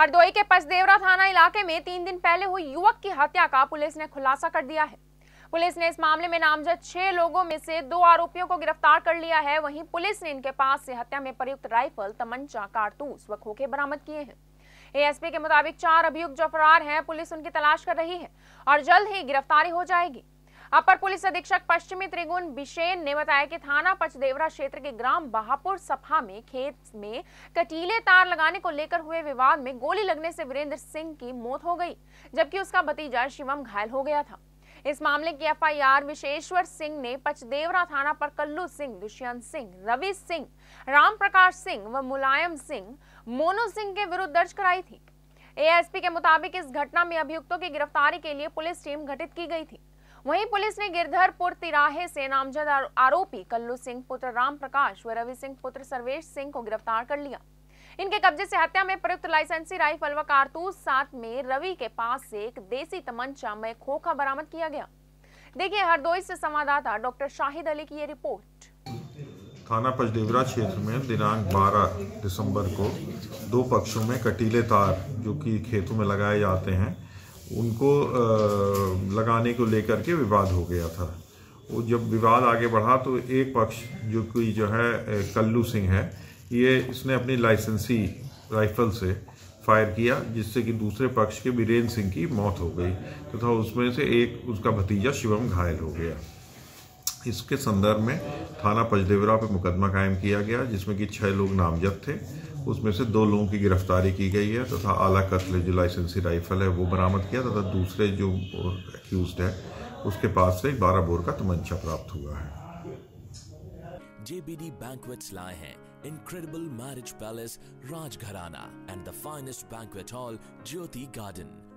हरदोई के पचदेवरा थाना इलाके में तीन दिन पहले हुई युवक की हत्या का पुलिस ने खुलासा कर दिया है। पुलिस ने इस मामले में नामजद छह लोगों में से दो आरोपियों को गिरफ़्तार कर लिया है। वहीं पुलिस ने इनके पास से हत्या में प्रयुक्त राइफल, तमंचा, कारतूस व खोखे बरामद किए हैं। एएसपी के मुताबिक चार अभियुक्त जो फरार हैं। पुलिस उनकी तलाश कर रही है और जल्द ही गिरफ्तारी हो जाएगी। अपर पुलिस अधीक्षक पश्चिमी त्रिगुण बिशेन ने बताया कि थाना पचदेवरा क्षेत्र के ग्राम बहापुर सफ़ा में खेत में कटीले तार लगाने को लेकर हुए विवाद में गोली लगने से वीरेंद्र सिंह की मौत हो गई, जबकि उसका भतीजा शिवम घायल हो गया था। इस मामले की एफआईआर विशेश्वर सिंह ने पचदेवरा थाना पर कल्लू सिंह, दुष्यंत सिंह, रवि सिंह राम प्रकाश सिंह व मुलायम सिंह, मोनू सिंह के विरुद्ध दर्ज कराई थी। एएसपी के मुताबिक इस घटना में अभियुक्तों की गिरफ्तारी के लिए पुलिस टीम गठित की गई थी। वहीं पुलिस ने गिरधरपुर तिराहे से नामजद आरोपी कल्लू सिंह पुत्र राम प्रकाश व रवि सिंह पुत्र सर्वेश सिंह को गिरफ़्तार कर लिया। इनके कब्जे से हत्या में प्रयुक्त लाइसेंसी राइफल व कारतूस साथ में रवि के पास से एक देसी तमंचा में खोखा बरामद किया गया। देखिए हरदोई से संवाददाता डॉक्टर शाहिद अली की ये रिपोर्ट। थाना पचदेवरा क्षेत्र में दिनांक 12 दिसंबर को दो पक्षों में कटीले तार जो कि खेतों में लगाए जाते हैं उनको लगाने को लेकर के विवाद हो गया था। वो जब विवाद आगे बढ़ा तो एक पक्ष जो कि जो है कल्लू सिंह है, ये इसने अपनी लाइसेंसी राइफल से फायर किया, जिससे कि दूसरे पक्ष के बीरेन्द्र सिंह की मौत हो गई। तथा तो उसमें से एक, उसका भतीजा शिवम घायल हो गया। इसके संदर्भ में थाना पचदेवरा पे मुकदमा कायम किया गया, जिसमें कि छह लोग नामजद थे उसमें से दो लोगों की गिरफ्तारी की गई है तथा आला कत्ल जो लाइसेंसी राइफल है वो बरामद किया तथा दूसरे जो एक्यूज है, उसके पास से बारह बोर का तमंचा प्राप्त हुआ है JBD Banquets लाए हैं incredible marriage palace Rajgharana and the finest banquet hall Jyoti Garden.